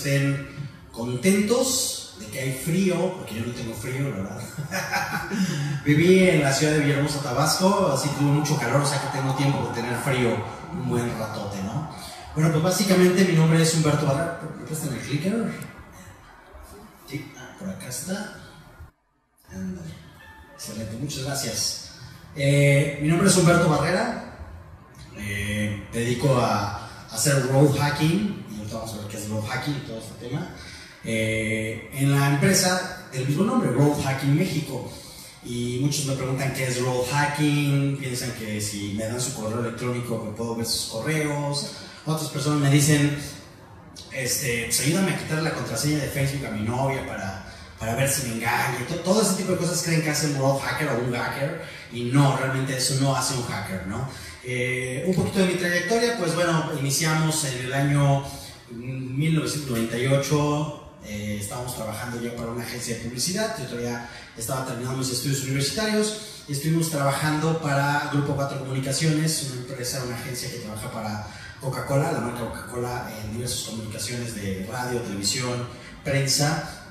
estén contentos de que hay frío, porque yo no tengo frío, la verdad. Viví en la ciudad de Villahermosa, Tabasco, así tuve mucho calor, o sea que tengo tiempo de tener frío un buen ratote, ¿no? Bueno, pues básicamente mi nombre es Humberto Barra. ¿Me prestan el clicker? Sí, ah, por acá está. Excelente, muchas gracias. Eh, mi nombre es Humberto Barrera. Eh, dedico a, hacer road hacking. Vamos a ver qué es road hacking y todo este tema. Eh, en la empresa del mismo nombre, Road Hacking México. Y muchos me preguntan qué es road hacking, piensan que si me dan su correo electrónico me puedo ver sus correos. Otras personas me dicen, este, pues ayúdame a quitar la contraseña de Facebook a mi novia para, para ver si me engaña. Todo, ese tipo de cosas creen que hace un road hacker o un hacker y no, realmente eso no hace un hacker, ¿no? Eh, un poquito de mi trayectoria, pues bueno, iniciamos en el año 1998 eh, estábamos trabajando ya para una agencia de publicidad, yo todavía estaba terminando mis estudios universitarios estuvimos trabajando para Grupo 4 Comunicaciones, una empresa, una agencia que trabaja para Coca-Cola, la marca Coca-Cola en diversas comunicaciones de radio, televisión, prensa,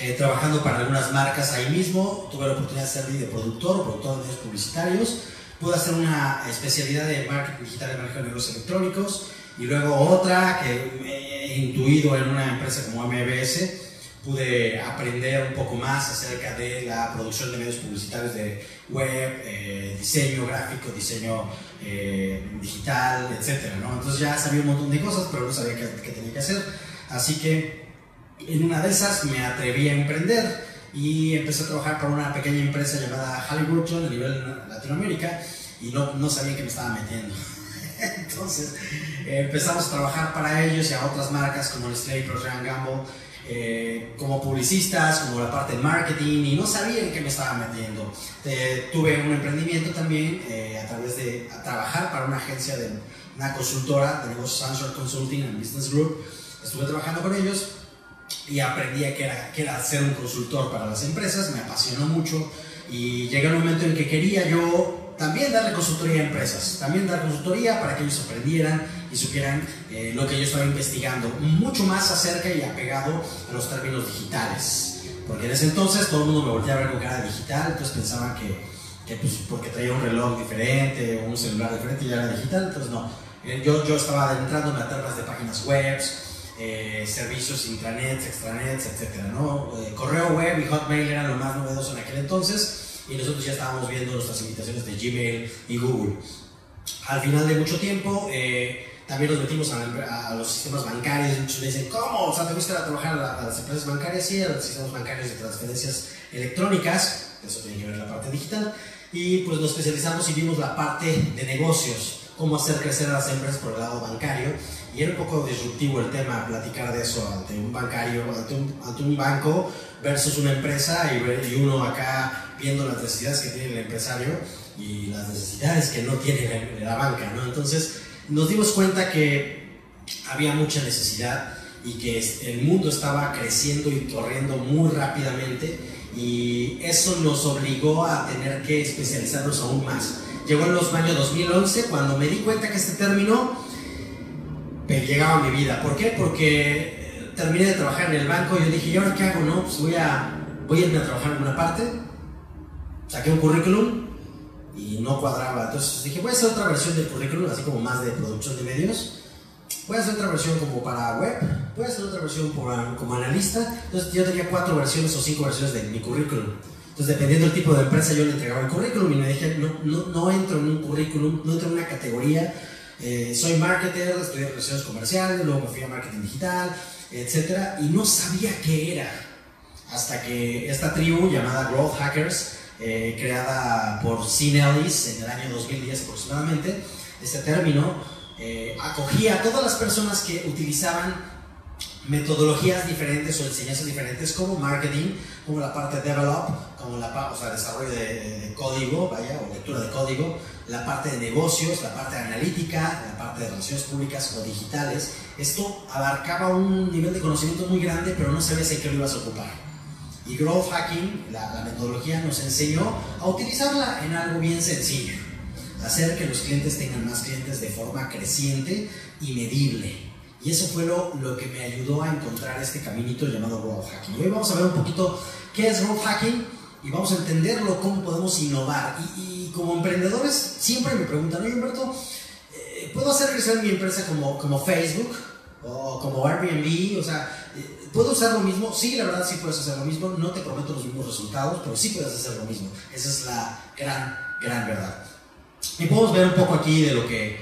eh, trabajando para algunas marcas ahí mismo, tuve la oportunidad de ser de productor productor de publicitarios, pude hacer una especialidad de marketing digital y manejo de negocios electrónicos, y luego otra que he intuido en una empresa como MBS, pude aprender un poco más acerca de la producción de medios publicitarios de web, eh, diseño gráfico, diseño eh, digital, etc. ¿no? Entonces ya sabía un montón de cosas, pero no sabía qué, qué tenía que hacer. Así que en una de esas me atreví a emprender y empecé a trabajar para una pequeña empresa llamada Halliburton a nivel Latinoamérica y no, no sabía que me estaba metiendo. Entonces eh, empezamos a trabajar para ellos y a otras marcas como Nestlé, Procter Gamble, eh, como publicistas, como la parte de marketing y no sabía en qué me estaba metiendo. Eh, tuve un emprendimiento también a través de trabajar para una agencia de una consultora de negocios Consulting and Business Group. Estuve trabajando con ellos y aprendí que era, que era ser un consultor para las empresas, me apasionó mucho y llega un momento en que quería yo también darle consultoría a empresas, también dar consultoría para que ellos aprendieran y supieran eh, lo que yo estaba investigando, mucho más acerca y apegado a los términos digitales. Porque en ese entonces todo el mundo me volteaba a ver con cara digital, entonces pensaban que, que pues, porque traía un reloj diferente o un celular diferente ya era digital, entonces no. Eh, yo, yo estaba adentrándome a temas de páginas web, eh, servicios intranets, extranets, etc. ¿no? correo web y Hotmail eran lo más novedoso en aquel entonces y nosotros ya estábamos viendo nuestras invitaciones de Gmail y Google. Al final de mucho tiempo, eh, también nos metimos a, los sistemas bancarios. Muchos me dicen, ¿cómo? O sea, ¿te gusta trabajar a, las empresas bancarias? Sí, a los sistemas bancarios de transferencias electrónicas. Eso tiene que ver la parte digital. Y pues nos especializamos y vimos la parte de negocios, cómo hacer crecer a las empresas por el lado bancario. Y era un poco disruptivo el tema, platicar de eso ante un bancario, ante un, ante un banco versus una empresa y, y uno acá viendo las necesidades que tiene el empresario y las necesidades que no tiene la, banca, ¿no? Entonces nos dimos cuenta que había mucha necesidad y que el mundo estaba creciendo y corriendo muy rápidamente y eso nos obligó a tener que especializarnos aún más. Llegó en los años 2011 cuando me di cuenta que este término llegaba a mi vida. ¿Por qué? Porque terminé de trabajar en el banco y yo dije, ¿y ahora qué hago? No, pues voy a, voy a irme a trabajar en una parte saqué un currículum y no cuadraba. Entonces dije, voy a hacer otra versión del currículum, así como más de producción de medios. Voy a hacer otra versión como para web, voy a hacer otra versión como analista. Entonces yo tenía cuatro versiones o cinco versiones de mi currículum. Entonces dependiendo del tipo de empresa yo le entregaba el currículum y me dije, no, no, no entro en un currículum, no entro en una categoría. Eh, soy marketer, estudié relaciones comerciales, luego me fui a marketing digital, etc. Y no sabía qué era. Hasta que esta tribu llamada Growth Hackers eh, creada por Cinelis en el año 2010 aproximadamente. Este término eh, acogía a todas las personas que utilizaban metodologías diferentes o enseñanzas diferentes como marketing, como la parte de develop, como la o sea, desarrollo de, código, vaya, o lectura de código, la parte de negocios, la parte de analítica, la parte de relaciones públicas o digitales. Esto abarcaba un nivel de conocimiento muy grande, pero no sabías en qué lo ibas a ocupar. Y Growth Hacking, la, metodología, nos enseñó a utilizarla en algo bien sencillo. Hacer que los clientes tengan más clientes de forma creciente y medible. Y eso fue lo, lo que me ayudó a encontrar este caminito llamado growth hacking. Hoy vamos a ver un poquito qué es growth hacking y vamos a entenderlo, cómo podemos innovar. Y, como emprendedores siempre me preguntan, oye Humberto, eh, ¿puedo hacer crecer mi empresa como, como Facebook o como Airbnb? O sea, eh, ¿puedo usar lo mismo? Sí, la verdad sí puedes hacer lo mismo. No te prometo los mismos resultados, pero sí puedes hacer lo mismo. Esa es la gran, gran verdad. Y podemos ver un poco aquí de lo que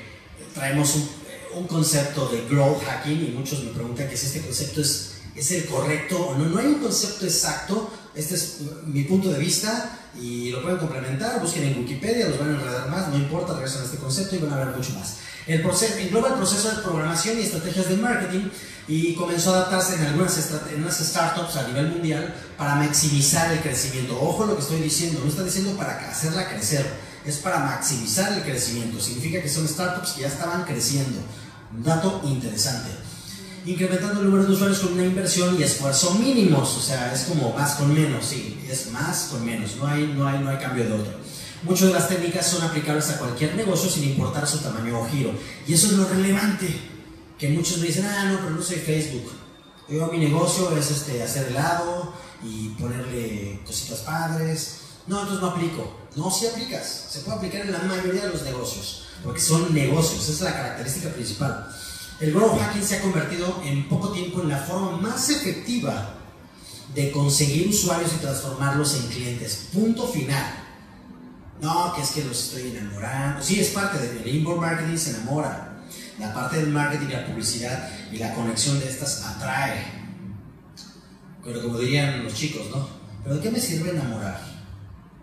traemos un, un concepto de growth hacking y muchos me preguntan que si este concepto es, es el correcto o no. No hay un concepto exacto, este es mi punto de vista y lo pueden complementar, busquen en Wikipedia, los van a enredar más, no importa, regresan a este concepto y van a ver mucho más. El engloba el proceso de programación y estrategias de marketing y comenzó a adaptarse en algunas startups a nivel mundial para maximizar el crecimiento. Ojo lo que estoy diciendo, no está diciendo para hacerla crecer, es para maximizar el crecimiento. Significa que son startups que ya estaban creciendo. Un dato interesante. Incrementando el número de usuarios con una inversión y esfuerzo mínimos, o sea, es como más con menos, sí, es más con menos, no hay, no hay, no hay cambio de otro. Muchas de las técnicas son aplicables a cualquier negocio sin importar su tamaño o giro. Y eso es lo relevante, que muchos me dicen, ah, no, pero no soy Facebook. Yo mi negocio es este, hacer helado y ponerle cositas padres. No, entonces no aplico. No, sí aplicas. Se puede aplicar en la mayoría de los negocios, porque son negocios, esa es la característica principal. El growth hacking se ha convertido en poco tiempo en la forma más efectiva de conseguir usuarios y transformarlos en clientes. Punto final. No, que es que los estoy enamorando. Sí, es parte del inbound marketing, se enamora. La parte del marketing, la publicidad y la conexión de estas atrae. Pero como dirían los chicos, ¿no? ¿Pero de qué me sirve enamorar?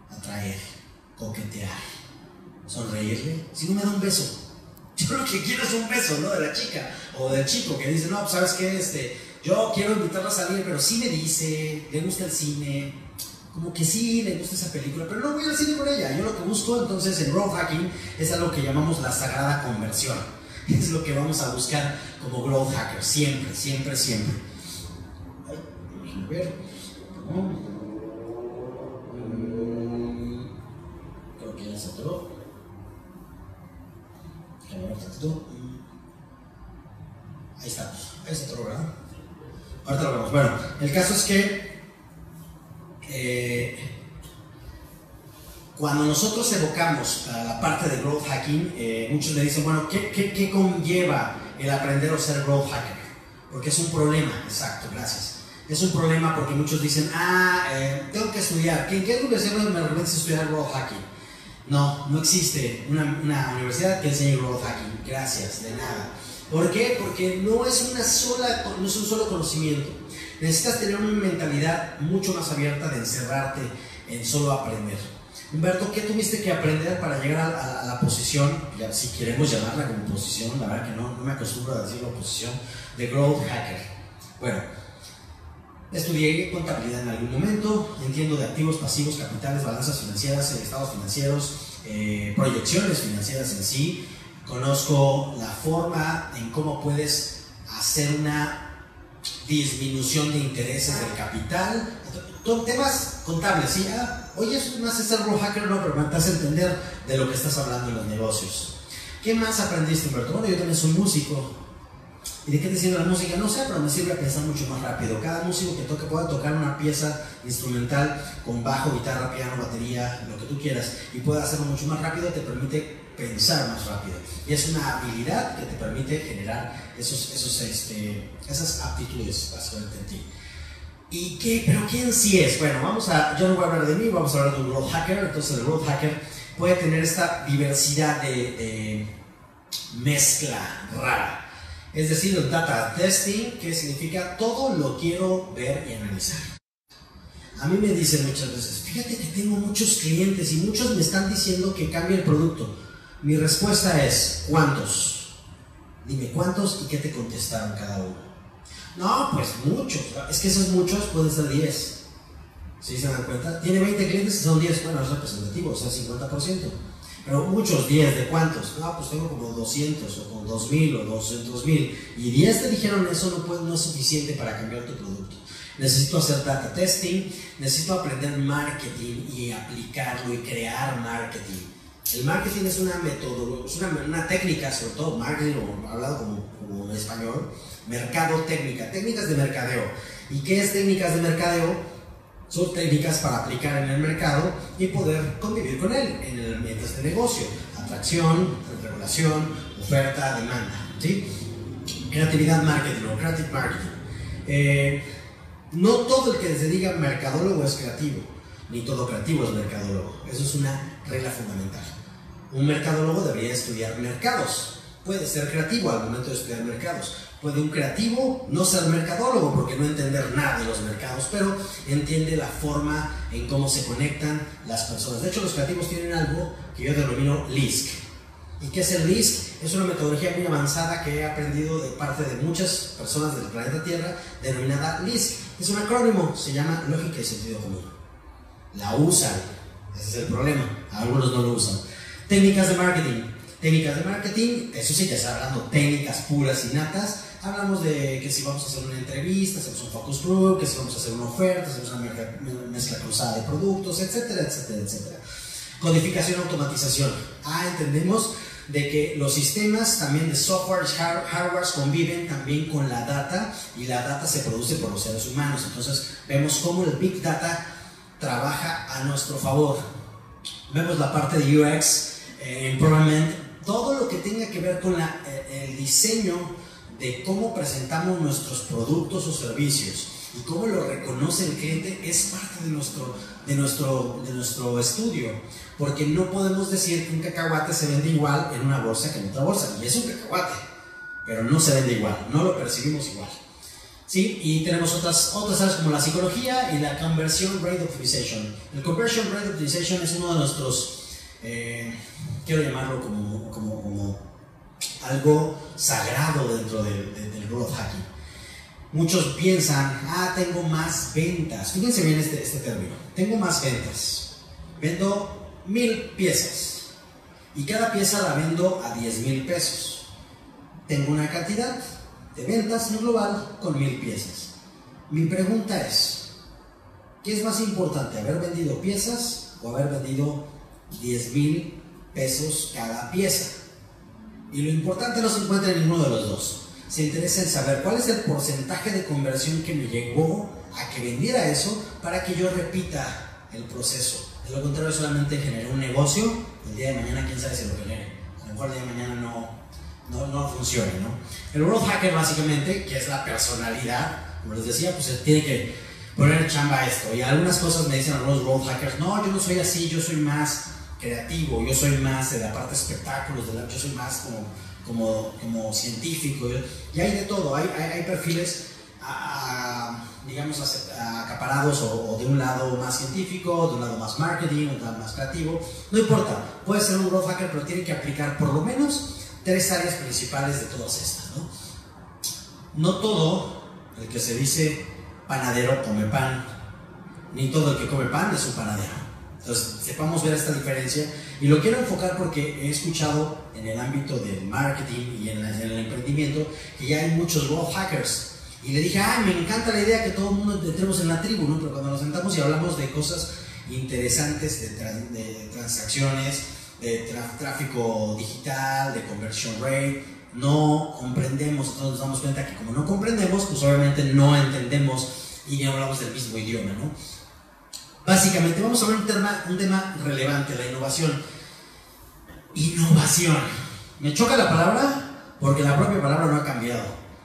Atraer, coquetear, sonreírle. Si no me da un beso. Yo lo que quiero es un beso, ¿no? De la chica o del chico que dice, no, pues sabes qué, este, yo quiero invitarla a salir, pero sí me dice, le gusta el cine, como que sí le gusta esa película, pero no voy al cine con ella. Yo lo que busco entonces en growth hacking es algo que llamamos la sagrada conversión. Es lo que vamos a buscar como growth hacker, siempre, siempre, siempre. Déjenme ver. Mm, creo que ya se atoró. Ahí estamos. Ahí se atoró, ¿verdad? Ahorita lo vemos. Bueno, el caso es que cuando nosotros evocamos a la parte de growth hacking, eh, muchos me dicen, bueno, ¿qué, ¿qué, qué, conlleva el aprender a ser growth hacker? Porque es un problema, exacto, gracias. Es un problema porque muchos dicen, ah, eh, tengo que estudiar. ¿En qué universidad me recomiendas estudiar growth hacking? No, no existe una, una universidad que enseñe growth hacking. Gracias, de nada. ¿Por qué? Porque no es, una sola, no es un solo conocimiento. Necesitas tener una mentalidad mucho más abierta de encerrarte en solo aprender. Humberto, ¿qué tuviste que aprender para llegar a, la posición, si queremos llamarla como posición, la verdad que no, me acostumbro a decir la posición, de growth hacker? Bueno, estudié contabilidad en algún momento, entiendo de activos, pasivos, capitales, balanzas financieras, estados financieros, eh, proyecciones financieras en sí, conozco la forma en cómo puedes hacer una disminución de intereses del capital, temas contables, ¿sí? Ah, oye, eso no hace ser raw hacker, no, pero me das a entender de lo que estás hablando en los negocios. ¿Qué más aprendiste, Humberto? Bueno, yo también soy músico. ¿Y de qué te sirve la música? No sé, pero me sirve a pensar mucho más rápido. Cada músico que toque pueda tocar una pieza instrumental con bajo, guitarra, piano, batería, lo que tú quieras, y pueda hacerlo mucho más rápido, te permite pensar más rápido. Y es una habilidad que te permite generar esos, esos, este, esas aptitudes básicamente en ti. ¿Y qué? ¿Pero quién sí es? Bueno, vamos a, yo no voy a hablar de mí, vamos a hablar de un road hacker. Entonces el road hacker puede tener esta diversidad de, de mezcla rara. Es decir, el data testing, que significa todo lo quiero ver y analizar. A mí me dicen muchas veces, fíjate que tengo muchos clientes y muchos me están diciendo que cambie el producto. Mi respuesta es, ¿cuántos? Dime cuántos y qué te contestaron cada uno. No, pues muchos. Es que esos muchos pueden ser 10. ¿Sí se dan cuenta? Tiene 20 clientes y son 10. Bueno, es representativo, o sea, 50%. Pero muchos, 10, ¿de cuántos? No, pues tengo como 200 o como 2000 o 200 mil. Y 10 te dijeron eso no, puede, no es suficiente para cambiar tu producto. Necesito hacer data testing, necesito aprender marketing y aplicarlo y crear marketing. El marketing es una metodología, es una, técnica, sobre todo marketing, o hablado como, en español, mercado técnica, técnicas de mercadeo. ¿Y qué es técnicas de mercadeo? Son técnicas para aplicar en el mercado y poder convivir con él en el ambiente de negocio. Atracción, regulación, oferta, demanda. ¿sí? Creatividad marketing o creative marketing. Eh, no todo el que se diga mercadólogo es creativo, ni todo creativo es mercadólogo. Eso es una regla fundamental. Un mercadólogo debería estudiar mercados. Puede ser creativo al momento de estudiar mercados. Puede un creativo no ser mercadólogo porque no entender nada de los mercados, pero entiende la forma en cómo se conectan las personas. De hecho, los creativos tienen algo que yo denomino LISC. ¿Y qué es el LISC? Es una metodología muy avanzada que he aprendido de parte de muchas personas del planeta Tierra, denominada LISC. Es un acrónimo, se llama lógica y sentido común. La usan, ese es el problema, algunos no lo usan. Técnicas de marketing. Técnicas de marketing, eso sí, ya está hablando técnicas puras y natas. Hablamos de que si vamos a hacer una entrevista, hacemos un focus group, que si vamos a hacer una oferta, hacemos una mezcla cruzada de productos, etcétera, etcétera, etcétera. Codificación, automatización. Ah, entendemos de que los sistemas también de software y hardware conviven también con la data y la data se produce por los seres humanos. Entonces vemos cómo el Big Data trabaja a nuestro favor. Vemos la parte de UX, eh, Improvement, todo lo que tenga que ver con la, eh, el diseño de cómo presentamos nuestros productos o servicios y cómo lo reconoce el cliente es parte de nuestro, de nuestro, de nuestro estudio. Porque no podemos decir que un cacahuate se vende igual en una bolsa que en otra bolsa. Y es un cacahuate, pero no se vende igual, no lo percibimos igual. ¿Sí? Y tenemos otras, otras áreas como la psicología y la Conversion Rate Optimization. El Conversion Rate Optimization es uno de nuestros, eh, quiero llamarlo como, como, como, algo sagrado dentro del growth hacking. Muchos piensan, ah, tengo más ventas. Fíjense bien este, este término. Tengo más ventas. Vendo mil piezas y cada pieza la vendo a 10 mil pesos. Tengo una cantidad de ventas en global con mil piezas. Mi pregunta es, ¿qué es más importante, haber vendido piezas o haber vendido 10 mil pesos cada pieza? Y lo importante no se encuentra en ninguno de los dos. Se interesa en saber cuál es el porcentaje de conversión que me llegó a que vendiera eso para que yo repita el proceso de lo contrario, solamente generó un negocio, el día de mañana quién sabe si lo genere. A lo mejor el día de mañana no, no, no funcione, ¿no? El growth hacker básicamente, que es la personalidad, como les decía, pues tiene que poner chamba a esto. Y algunas cosas me dicen algunos growth hackers, no, yo no soy así, yo soy más creativo, yo soy más de la parte de espectáculos, de yo soy más como, como, científico. Y hay de todo, hay, hay, hay perfiles digamos, acaparados o, de un lado más científico, de un lado más marketing, de un lado más creativo. No importa, puede ser un growth hacker, pero tiene que aplicar por lo menos tres áreas principales de todas estas. ¿no? no todo el que se dice panadero come pan, ni todo el que come pan es un panadero. Entonces, sepamos ver esta diferencia y lo quiero enfocar porque he escuchado en el ámbito del marketing y en, el emprendimiento que ya hay muchos growth hackers y le dije, ay, me encanta la idea que todo el mundo entremos en la tribu, ¿no? Pero cuando nos sentamos y hablamos de cosas interesantes, de, transacciones, de tráfico digital, de conversion rate, no comprendemos, entonces nos damos cuenta que como no comprendemos, pues obviamente no entendemos y no hablamos del mismo idioma, ¿no? Básicamente vamos a ver un tema, un tema relevante, la innovación. Innovación. Me choca la palabra porque la propia palabra no ha cambiado.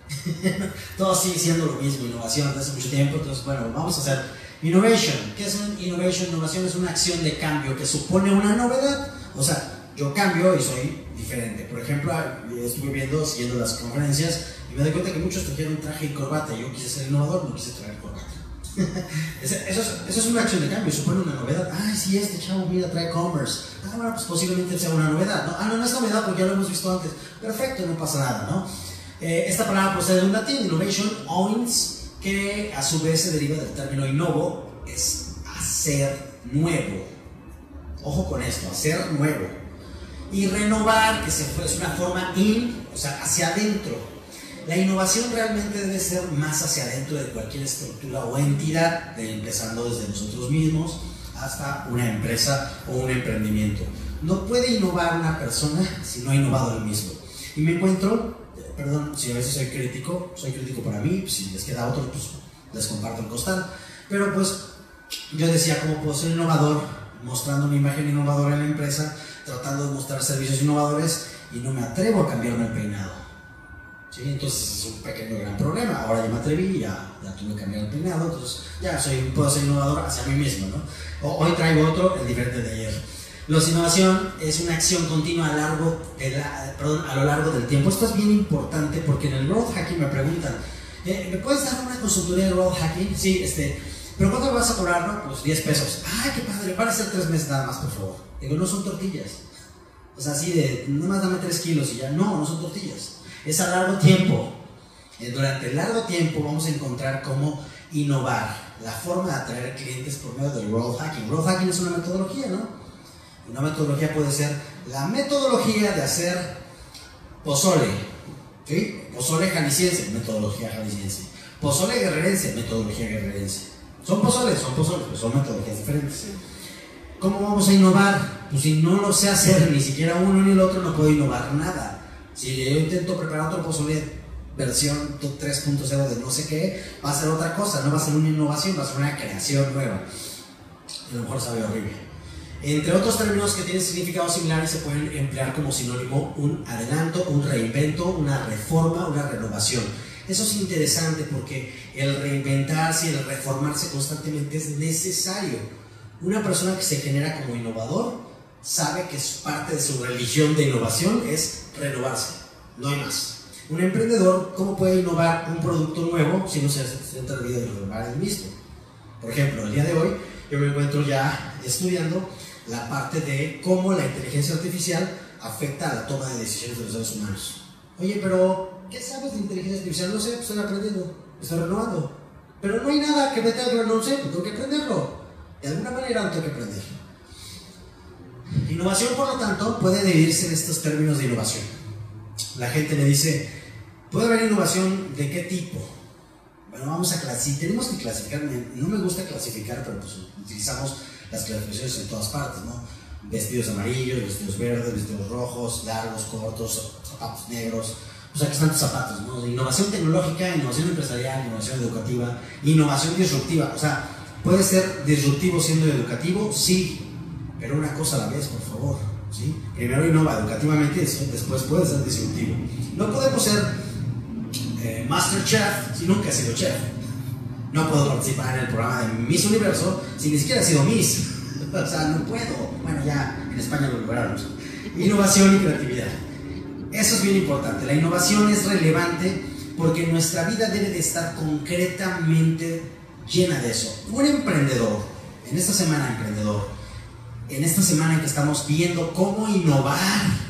todo sigue siendo lo mismo, innovación desde hace mucho tiempo, entonces bueno, vamos a hacer innovation. ¿Qué es un innovation? Innovación es una acción de cambio que supone una novedad. O sea, yo cambio y soy diferente. Por ejemplo, estuve viendo, siguiendo las conferencias y me doy cuenta que muchos trajeron traje y corbata. Yo quise ser innovador, no quise traer corbata. eso, es, eso, es, una acción de cambio, supone una novedad. Ay, sí, este chavo, mira, trae commerce. Ah, bueno, pues posiblemente sea una novedad. ¿no? Ah, no, no es novedad porque ya lo hemos visto antes. Perfecto, no pasa nada, ¿no? Eh, esta palabra procede de un latín, innovation, owns, que a su vez se deriva del término innovo, es hacer nuevo. Ojo con esto, hacer nuevo. Y renovar, que se es una forma in, o sea, hacia adentro. La innovación realmente debe ser más hacia adentro de cualquier estructura o entidad, empezando desde nosotros mismos hasta una empresa o un emprendimiento. No puede innovar una persona si no ha innovado el mismo. Y me encuentro perdón si a veces soy crítico, soy crítico para mí, si les queda otro, pues les comparto el costal. Pero pues yo decía, ¿cómo puedo ser innovador? Mostrando una imagen innovadora en la empresa, tratando de mostrar servicios innovadores y no me atrevo a cambiarme el peinado. ¿Sí? Entonces es un pequeño gran problema. Ahora ya me atreví, ya, ya tuve que cambiar el peinado, entonces ya soy, puedo ser innovador hacia mí mismo. ¿no? hoy traigo otro, el diferente de ayer. La innovación es una acción continua a, largo de la, perdón, a lo largo del tiempo. Esto es bien importante porque en el growth hacking me preguntan, eh, ¿me puedes dar una consultoría de growth hacking? Sí, este, pero ¿cuánto vas a cobrar? No? Pues 10 pesos. ¡Ay, qué padre! Van a ser 3 meses nada más, por favor. Digo, no son tortillas. O sea, así de, nada más dame 3 kilos y ya. No, no son tortillas. Es a largo tiempo. Eh, durante el largo tiempo vamos a encontrar cómo innovar la forma de atraer clientes por medio del growth hacking. Growth hacking es una metodología, ¿no? Una metodología puede ser la metodología de hacer pozole, ¿sí? Pozole jalisciense, metodología jalisciense. Pozole guerrerense, metodología guerrerense. Son pozoles, son pozoles, pero son metodologías diferentes. ¿Cómo vamos a innovar? Pues si no lo sé hacer ni siquiera uno ni el otro, no puedo innovar nada. Si yo intento preparar otro pozole versión 3.0 de no sé qué, va a ser otra cosa, no va a ser una innovación, va a ser una creación nueva. a lo mejor sabe horrible. Entre otros términos que tienen significados similares se pueden emplear como sinónimo un adelanto, un reinvento, una reforma, una renovación. Eso es interesante porque el reinventarse y el reformarse constantemente es necesario. Una persona que se genera como innovador sabe que parte de su religión de innovación es renovarse, no hay más. Un emprendedor, ¿cómo puede innovar un producto nuevo si no se centra en de renovar el mismo? Por ejemplo, el día de hoy yo me encuentro ya estudiando la parte de cómo la inteligencia artificial afecta a la toma de decisiones de los seres humanos. Oye, pero ¿qué sabes de inteligencia artificial? No sé, pues estoy aprendiendo, estoy renovando. Pero no hay nada que me tenga que no sé, tengo que aprenderlo. De alguna manera tengo que aprender. Innovación, por lo tanto, puede dividirse en estos términos de innovación. La gente le dice, ¿puede haber innovación de qué tipo? Bueno, vamos a clasificar, tenemos que clasificar, no me gusta clasificar, pero pues utilizamos las clasificaciones en todas partes, ¿no? Vestidos amarillos, vestidos verdes, vestidos rojos, largos, cortos, zapatos negros. O sea, que están tus zapatos, ¿no? Innovación tecnológica, innovación empresarial, innovación educativa, innovación disruptiva. O sea, puede ser disruptivo siendo educativo, sí, pero una cosa a la vez, por favor. Primero innova educativamente, después puede ser disruptivo. No podemos ser eh, Master Chef si nunca he sido chef no puedo participar en el programa de Miss Universo si ni siquiera he sido Miss. o sea, no puedo. Bueno, ya en España lo logramos. Innovación y creatividad. Eso es bien importante. La innovación es relevante porque nuestra vida debe de estar concretamente llena de eso. Un emprendedor, en esta semana emprendedor, en esta semana en que estamos viendo cómo innovar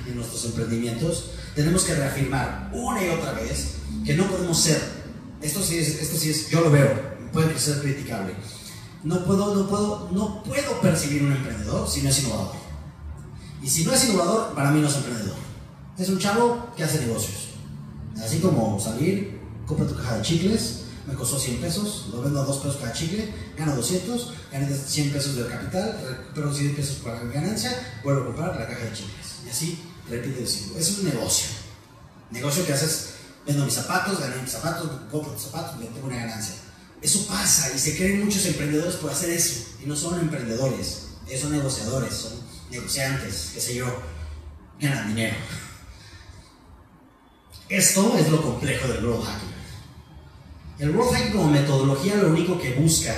en nuestros emprendimientos, tenemos que reafirmar una y otra vez que no podemos ser, esto sí es, esto sí es yo lo veo, puede ser criticable. No puedo, no, puedo, no puedo percibir un emprendedor si no es innovador. Y si no es innovador, para mí no es emprendedor. Es un chavo que hace negocios. Así como salir, compra tu caja de chicles, me costó 100 pesos, lo vendo a 2 pesos cada chicle, gano 200, gané 100 pesos del capital, recupero 100 pesos para ganancia, vuelvo a comprar la caja de chicles. Y así repite el ciclo. Es un negocio. Negocio que haces, vendo mis zapatos, gané mis zapatos, compro tus zapatos, tengo una ganancia. Eso pasa y se creen muchos emprendedores por hacer eso. Y no son emprendedores, son negociadores, son negociantes, qué sé yo, ganan dinero. Esto es lo complejo del growth hacking. El hacking como metodología lo único que busca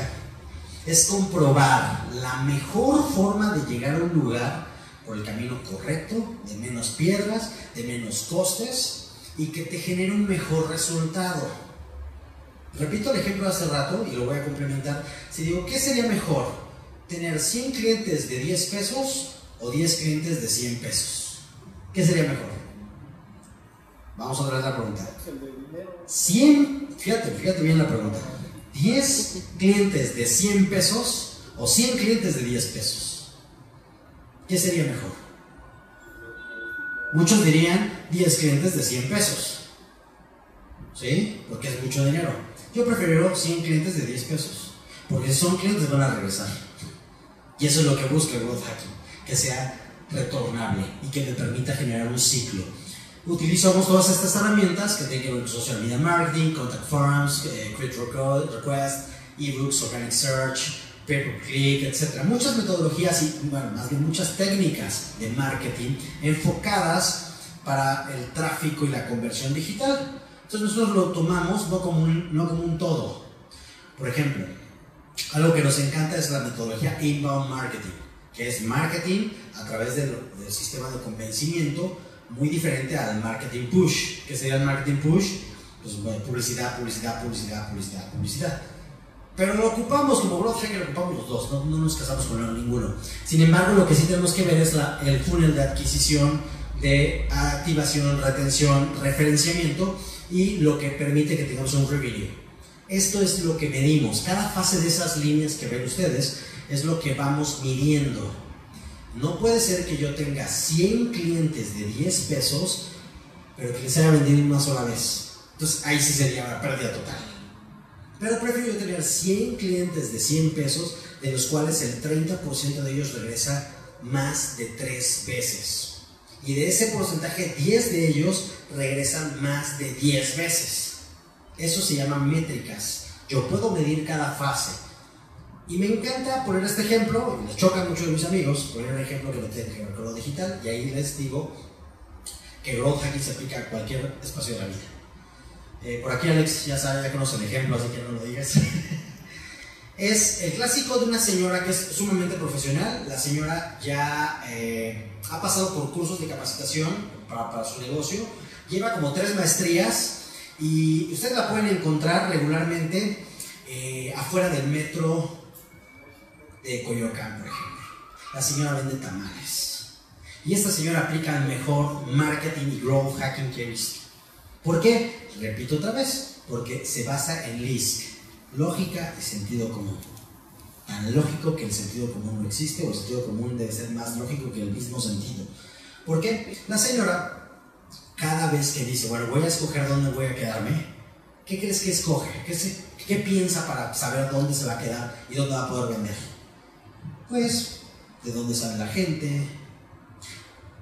es comprobar la mejor forma de llegar a un lugar por el camino correcto, de menos piedras, de menos costes y que te genere un mejor resultado. Repito el ejemplo de hace rato y lo voy a complementar. Si digo, ¿qué sería mejor? ¿Tener 100 clientes de 10 pesos o 10 clientes de 100 pesos? ¿Qué sería mejor? Vamos a ver la pregunta. 100, fíjate, fíjate bien la pregunta. 10 clientes de 100 pesos o 100 clientes de 10 pesos. ¿Qué sería mejor? Muchos dirían 10 clientes de 100 pesos. ¿Sí? Porque es mucho dinero. Yo prefiero 100 clientes de 10 pesos, porque son clientes van a regresar. Y eso es lo que busca el growth hacking, que sea retornable y que me permita generar un ciclo. Utilizamos todas estas herramientas que tienen que ver con social media marketing, contact forms, eh, create request, ebooks, organic search, pay per click, etc. Muchas metodologías y, bueno, más bien muchas técnicas de marketing enfocadas para el tráfico y la conversión digital. Entonces nosotros lo tomamos no como un, no como un todo. Por ejemplo, algo que nos encanta es la metodología inbound marketing, que es marketing a través del, del sistema de convencimiento muy diferente al marketing push. que sería el marketing push? Pues publicidad, publicidad, publicidad, publicidad, publicidad. Pero lo ocupamos como growth hacker, lo ocupamos los dos, no, nos casamos con ninguno. Sin embargo, lo que sí tenemos que ver es la, el funnel de adquisición, de activación, retención, referenciamiento y lo que permite que tengamos un revenue. Esto es lo que medimos. Cada fase de esas líneas que ven ustedes es lo que vamos midiendo no puede ser que yo tenga 100 clientes de 10 pesos, pero que les haya vendido una sola vez. Entonces ahí sí sería una pérdida total. Pero prefiero yo tener 100 clientes de 100 pesos, de los cuales el 30% de ellos regresa más de 3 veces. Y de ese porcentaje, 10 de ellos regresan más de 10 veces. Eso se llama métricas. Yo puedo medir cada fase y me encanta poner este ejemplo, y les choca mucho de mis amigos, poner un ejemplo que no tiene que ver con lo digital, y ahí les digo que growth hacking se aplica a cualquier espacio de la vida. Eh, por aquí Alex ya sabe, ya conoce el ejemplo, así que no lo digas. es el clásico de una señora que es sumamente profesional. La señora ya eh, ha pasado por cursos de capacitación para, para, su negocio, lleva como tres maestrías y ustedes la pueden encontrar regularmente eh, afuera del metro de Coyoacán, por ejemplo. La señora vende tamales. Y esta señora aplica el mejor marketing y growth hacking que he visto. ¿Por qué? Repito otra vez, porque se basa en LISC, lógica y sentido común. Tan lógico que el sentido común no existe, o el sentido común debe ser más lógico que el mismo sentido. ¿Por qué? La señora, cada vez que dice, bueno, voy a escoger dónde voy a quedarme, ¿qué crees que escoge? ¿Qué, ¿Qué piensa para saber dónde se va a quedar y dónde va a poder vender? Pues, de dónde sale la gente,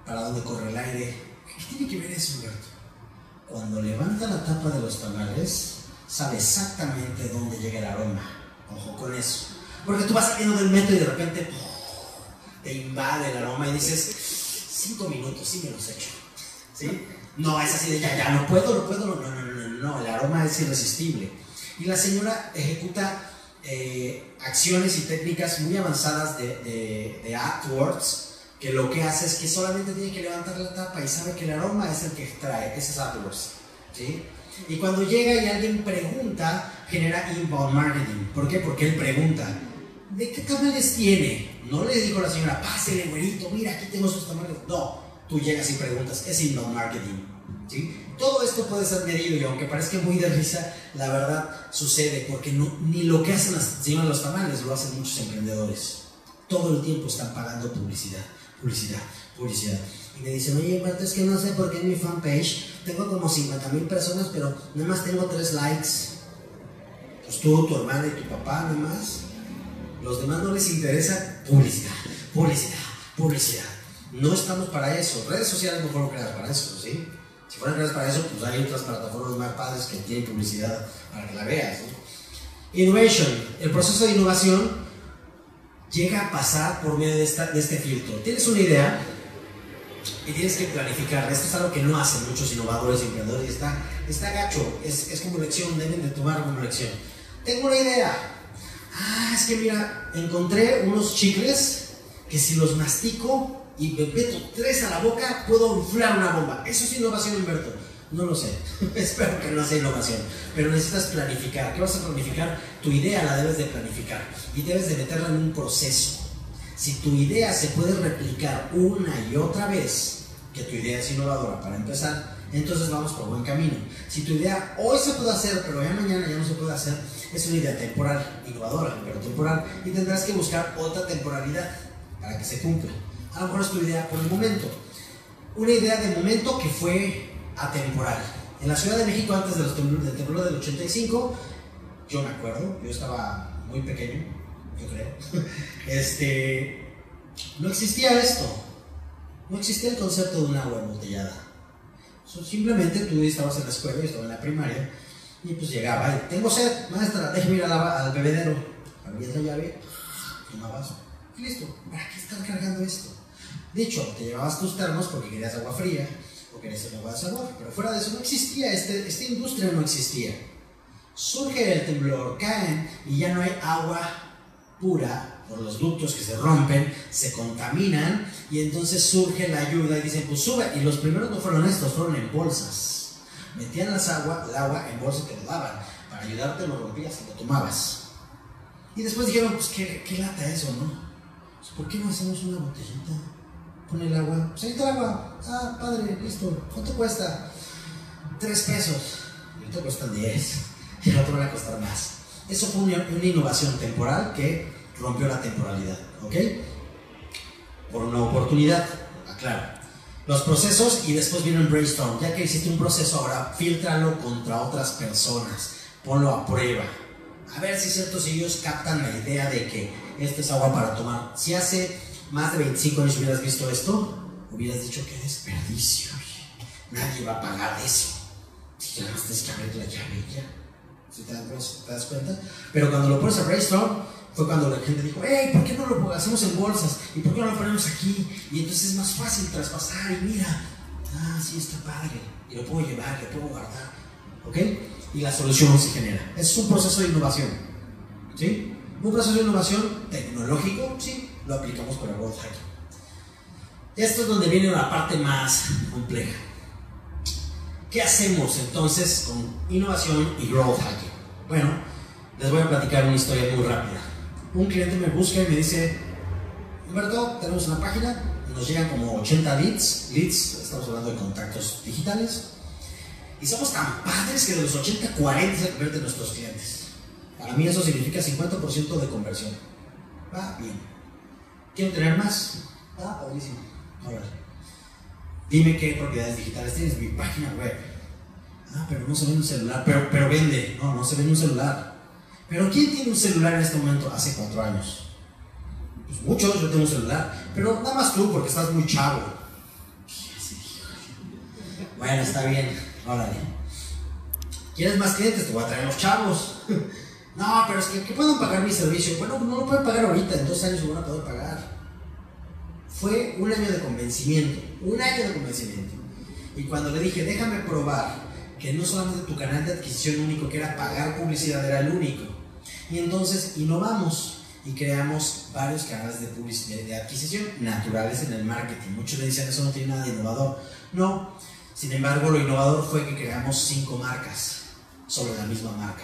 para dónde corre el aire. ¿Qué tiene que ver eso, Humberto? Cuando levanta la tapa de los tamales, sabe exactamente dónde llega el aroma. Ojo con eso. Porque tú vas saliendo del metro y de repente te invade el aroma y dices, cinco minutos, sí me los hecho. ¿Sí? No, es así de ya, ya, no puedo, no puedo, no, no, no, no, no, el aroma es irresistible. Y la señora ejecuta eh, acciones y técnicas muy avanzadas de, de, de, AdWords que lo que hace es que solamente tiene que levantar la tapa y sabe que el aroma es el que extrae, ese es AdWords. ¿sí? Y cuando llega y alguien pregunta, genera inbound marketing. ¿Por qué? Porque él pregunta, ¿de qué tamales tiene? No le dijo la señora, pásele, güerito, mira, aquí tengo sus tamales. No, tú llegas y preguntas, es inbound marketing. ¿sí? Todo esto puede ser medido y aunque parezca muy de risa, la verdad sucede porque no, ni lo que hacen las los tamales lo hacen muchos emprendedores. Todo el tiempo están pagando publicidad, publicidad, publicidad. Y me dicen, oye, Humberto, es que no sé por qué en mi fanpage tengo como 50 mil personas, pero nada más tengo 3 likes. Pues tú, tu hermana y tu papá, nada más. Los demás no les interesa publicidad, publicidad, publicidad. No estamos para eso. Redes sociales no fueron creadas para eso, ¿sí? Si fueran gracias para eso, pues hay otras plataformas más padres que tienen publicidad para que la veas. Innovation, el proceso de innovación llega a pasar por medio de, este filtro. Tienes una idea y tienes que planificar. Esto es algo que no hacen muchos innovadores y emprendedores. Está, está gacho, es, es como lección, deben de tomar como lección. Tengo una idea. Ah, es que mira, encontré unos chicles que si los mastico y me meto tres a la boca, puedo inflar una bomba. ¿Eso es innovación, Humberto? No lo sé. Espero que no sea innovación. Pero necesitas planificar. ¿Qué vas a planificar? Tu idea la debes de planificar y debes de meterla en un proceso. Si tu idea se puede replicar una y otra vez, que tu idea es innovadora para empezar, entonces vamos por buen camino. Si tu idea hoy se puede hacer, pero ya mañana ya no se puede hacer, es una idea temporal, innovadora, pero temporal, y tendrás que buscar otra temporalidad para que se cumpla a lo mejor es tu idea por el momento. Una idea de momento que fue atemporal. En la Ciudad de México, antes del temblor del 85, yo me acuerdo, yo estaba muy pequeño, yo creo, este, no existía esto. No existía el concepto de una agua embotellada. simplemente tú estabas en la escuela, yo estaba en la primaria, y pues llegaba y tengo sed, maestra, déjeme ir al bebedero. Abrías la llave, tomabas, y listo. ¿Para qué estar cargando esto? De hecho, te llevabas tus termos porque querías agua fría o querías el agua de sabor, pero fuera de eso no existía, este, esta industria no existía. Surge el temblor, caen y ya no hay agua pura por los ductos que se rompen, se contaminan y entonces surge la ayuda y dicen, pues sube. Y los primeros no fueron estos, fueron en bolsas. Metían las agua, el agua en bolsas y te lo daban. Para ayudarte lo rompías y lo tomabas. Y después dijeron, pues qué, qué lata eso, ¿no? Pues, ¿Por qué no hacemos una botellita? Pone el agua. Pues ahí está el agua. Ah, padre, listo. ¿Cuánto cuesta? Tres pesos. Ahorita cuestan diez. Y el otro va a costar más. Eso fue una, innovación temporal que rompió la temporalidad, ¿ok? Por una oportunidad, aclaro. Los procesos y después viene el brainstorm. Ya que hiciste un proceso, ahora filtralo contra otras personas. Ponlo a prueba. A ver si ciertos ellos captan la idea de que esto es agua para tomar. Si hace más de 25 años hubieras visto esto, hubieras dicho que desperdicio. Nadie va a pagar eso. Si ya no tienes que abrir la llave ya te das, cuenta. Pero cuando lo pones a brainstorm, fue cuando la gente dijo, hey, ¿por qué no lo hacemos en bolsas? ¿Y por qué no lo ponemos aquí? Y entonces es más fácil traspasar y mira, ah, sí está padre, y lo puedo llevar, lo puedo guardar, ¿ok? Y la solución se genera. Es un proceso de innovación, ¿sí? Un proceso de innovación tecnológico, sí, lo aplicamos para World Hacking. Esto es donde viene una parte más compleja. ¿Qué hacemos entonces con innovación y growth hacking? Bueno, les voy a platicar una historia muy rápida. Un cliente me busca y me dice, Humberto, tenemos una página, nos llegan como 80 leads, leads, estamos hablando de contactos digitales, y somos tan padres que de los 80, 40 se convierten en nuestros clientes. Para mí eso significa 50% de conversión. Va bien. ¿Quiero tener más? Va, padrísimo. Ahora. Dime qué propiedades digitales tienes, mi página web. Ah, pero no se ve en un celular, pero, pero vende. No, no se ve en un celular. Pero ¿quién tiene un celular en este momento hace cuatro años? Pues muchos, yo tengo un celular, pero nada más tú porque estás muy chavo. Bueno, está bien, órale. ¿Quieres más clientes? Te voy a traer los chavos. No, pero es que, que puedan pagar mi servicio. Bueno, no lo pueden pagar ahorita, en dos años lo van a poder pagar fue un año de convencimiento, un año de convencimiento. Y cuando le dije, déjame probar que no solamente tu canal de adquisición único, que era pagar publicidad, era el único. Y entonces innovamos y creamos varios canales de publicidad de adquisición naturales en el marketing. Muchos le dicen, eso no tiene nada de innovador. No, sin embargo, lo innovador fue que creamos cinco marcas sobre la misma marca.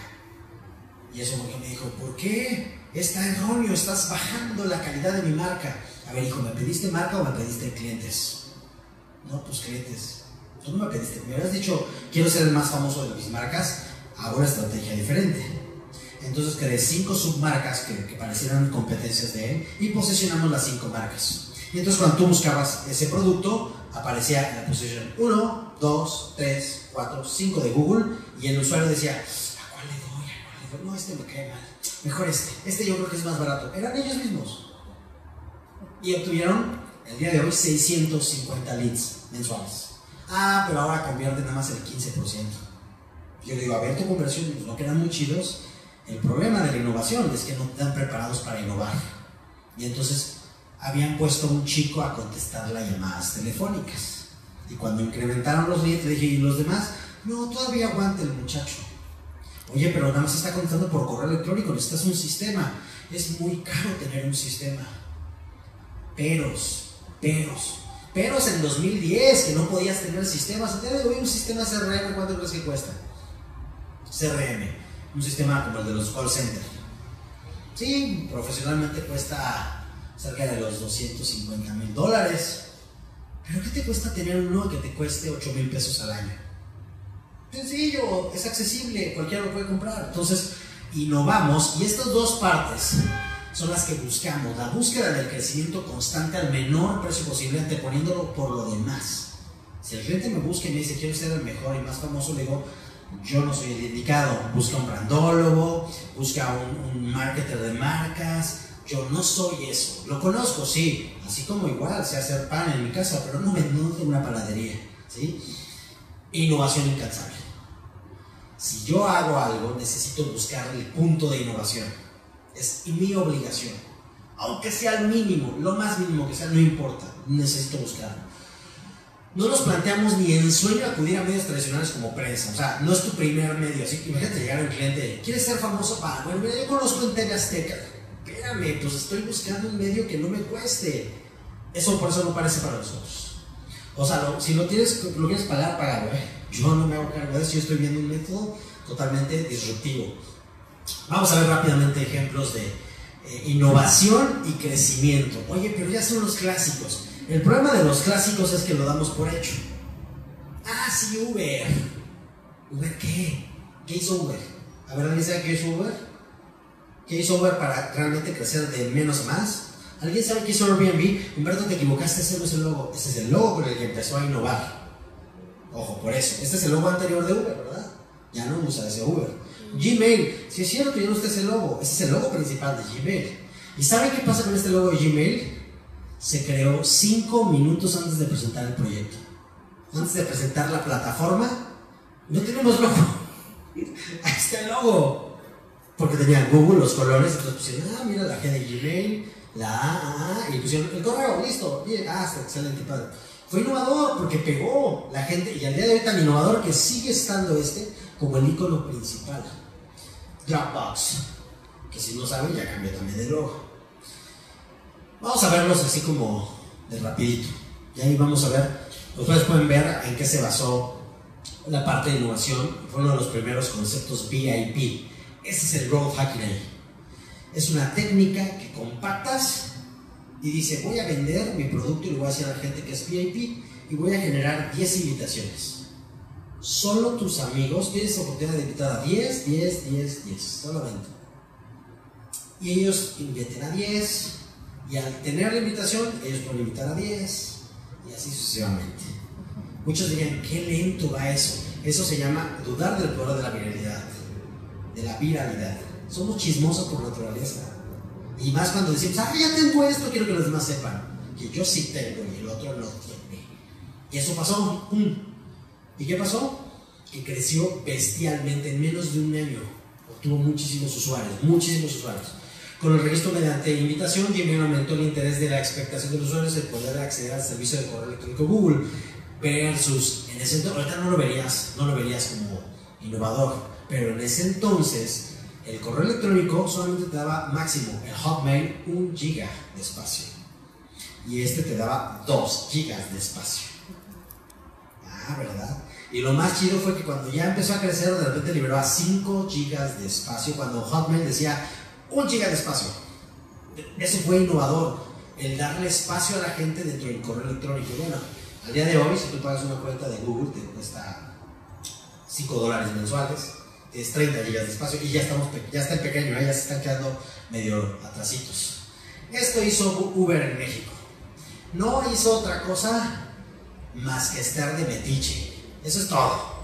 Y eso me dijo, ¿por qué? Está erróneo, estás bajando la calidad de mi marca. A ver, hijo, ¿me pediste marca o me pediste clientes? No, pues clientes. Tú no me pediste. Me habías dicho, quiero ser el más famoso de mis marcas. Hago una estrategia diferente. Entonces creé cinco submarcas que, que parecieran competencias de él y posicionamos las cinco marcas. Y entonces cuando tú buscabas ese producto, aparecía en la posición 1, 2, 3, 4, 5 de Google y el usuario decía, ¿a cuál le doy? ¿A cuál le doy? No, este me cae mal. Mejor este. Este yo creo que es más barato. Eran ellos mismos y obtuvieron el día de hoy 650 leads mensuales. Ah, pero ahora convierte nada más el 15%. Yo digo, a ver tu conversión, no quedan muy chidos. El problema de la innovación es que no están preparados para innovar. Y entonces habían puesto un chico a contestar las llamadas telefónicas. Y cuando incrementaron los leads, le dije, ¿y los demás? No, todavía aguanta el muchacho. Oye, pero nada más está contestando por correo electrónico, necesitas un sistema. Es muy caro tener un sistema peros, peros. Peros en 2010, que no podías tener sistemas. A de hoy un sistema CRM, ¿cuánto crees que cuesta? CRM, un sistema como el de los call centers. Sí, profesionalmente cuesta cerca de los 250 mil dólares. Pero ¿qué te cuesta tener uno que te cueste 8 mil pesos al año? Sencillo, es accesible, cualquiera lo puede comprar. Entonces, innovamos y estas dos partes son las que buscamos. La búsqueda del crecimiento constante al menor precio posible, anteponiéndolo por lo demás. Si el cliente me busca y me dice quiero ser el mejor y más famoso, le digo, yo no soy el indicado. Busca un brandólogo, busca un, marketer de marcas. Yo no soy eso. Lo conozco, sí. Así como igual sé hacer pan en mi casa, pero no, no tengo una panadería. ¿sí? Innovación incansable. Si yo hago algo, necesito buscar el punto de innovación. Es mi obligación. Aunque sea el mínimo, lo más mínimo que sea, no importa. Necesito buscarlo. No nos planteamos ni en sueño acudir a medios tradicionales como prensa. O sea, no es tu primer medio. Así que imagínate llegar a un cliente, ¿quieres ser famoso para? Bueno, mira, yo conozco en TV Azteca. Espérame, pues estoy buscando un medio que no me cueste. Eso por eso no parece para nosotros. O sea, si lo, tienes, lo quieres pagar, págalo. ¿eh? Yo no me hago cargo de eso, yo estoy viendo un método totalmente disruptivo. Vamos a ver rápidamente ejemplos de eh, innovación y crecimiento. Oye, pero ya son los clásicos. El problema de los clásicos es que lo damos por hecho. Ah, sí, Uber. ¿Uber qué? ¿Qué hizo Uber? A ver, ¿alguien sabe qué hizo Uber? ¿Qué hizo Uber para realmente crecer de menos a más? ¿Alguien sabe qué hizo Airbnb? Humberto, te equivocaste, ese no es el logo. Ese es el logo con el que empezó a innovar. Ojo, por eso. Este es el logo anterior de Uber, ¿verdad? Ya no usa ese Uber. Gmail, si es cierto, ya no está ese logo. Ese es el logo principal de Gmail. ¿Y saben qué pasa con este logo de Gmail? Se creó cinco minutos antes de presentar el proyecto. Antes de presentar la plataforma, no tenemos logo. Ahí está el logo. Porque tenían Google, los colores, entonces pusieron, ah, mira la G de Gmail, la A, A, y pusieron el correo, listo, bien, ah, está excelente, padre. Fue innovador porque pegó la gente, y al día de hoy tan innovador que sigue estando este como el icono principal. Dropbox, que si no saben ya cambió también de logo. Vamos a verlos así como de rapidito. Y ahí vamos a ver, ustedes pueden ver en qué se basó la parte de innovación. Fue uno de los primeros conceptos VIP. Este es el growth hacking. Es una técnica que compactas y dice, voy a vender mi producto y lo voy a decir a la gente que es VIP y voy a generar 10 invitaciones. Solo tus amigos tienes oportunidad de invitar a 10, 10, 10, 10, solamente. Y ellos inviten a 10 y al tener la invitación, ellos pueden invitar a 10 y así sucesivamente. Muchos dirían, qué lento va eso. Eso se llama dudar del poder de la viralidad, de la viralidad. Somos chismosos por naturaleza. Y más cuando decimos, ah, ya tengo esto, quiero que los demás sepan. Que yo sí tengo y el otro no tiene. Y eso pasó. ¿Y qué pasó? Que creció bestialmente en menos de un año. Obtuvo muchísimos usuarios, muchísimos usuarios. Con el registro mediante invitación, también aumentó el interés de la expectación de los usuarios de poder acceder al servicio de correo electrónico Google versus en ese entonces, ahorita no lo verías, no lo verías como innovador, pero en ese entonces el correo electrónico solamente te daba máximo, el Hotmail, un giga de espacio. Y este te daba 2 gigas de espacio. Ah. Y lo más chido fue que cuando ya empezó a crecer, de repente liberó a 5 gigas de espacio, cuando Hotmail decía 1 giga de espacio. Eso fue innovador, el darle espacio a la gente dentro del correo electrónico. Bueno, al día de hoy, si tú pagas una cuenta de Google, te cuesta 5 dólares mensuales, es 30 gigas de espacio y ya, estamos, ya está en pequeño, ¿eh? ya se están quedando medio atrasitos. Esto hizo Uber en México. No hizo otra cosa más que estar de metiche. Eso es todo.